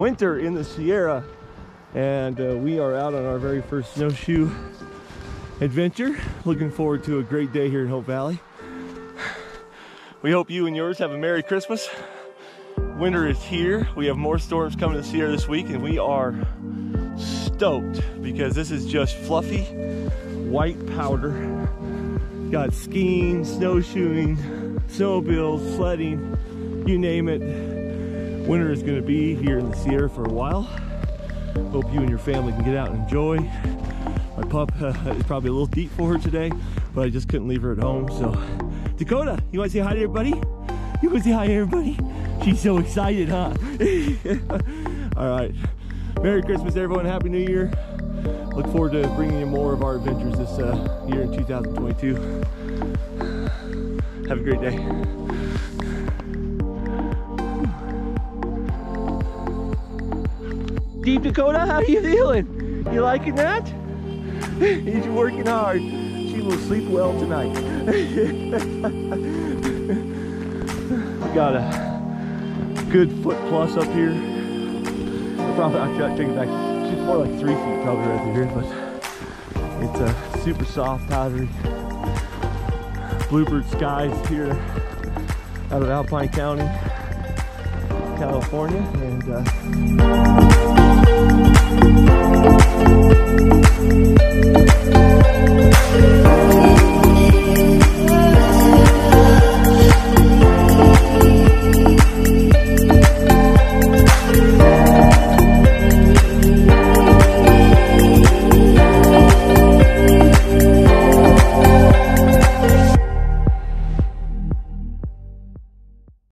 winter in the Sierra and uh, we are out on our very first snowshoe adventure. Looking forward to a great day here in Hope Valley. We hope you and yours have a Merry Christmas. Winter is here. We have more storms coming to Sierra this week and we are stoked because this is just fluffy white powder. Got skiing, snowshoeing, snowmobiles, sledding, you name it. Winter is gonna be here in the Sierra for a while. Hope you and your family can get out and enjoy. My pup uh, is probably a little deep for her today, but I just couldn't leave her at home. So, Dakota, you want to say hi to everybody? You want to say hi to everybody? She's so excited, huh? All right. Merry Christmas, everyone. Happy New Year. Look forward to bringing you more of our adventures this uh, year in 2022. Have a great day. Deep Dakota, how are you feeling? You liking that? He's working hard. She will sleep well tonight. we got a good foot plus up here. Probably, I take it back. She's more like three feet probably right through here, but it's a super soft, powdery bluebird skies here out of Alpine County, California, and. Uh,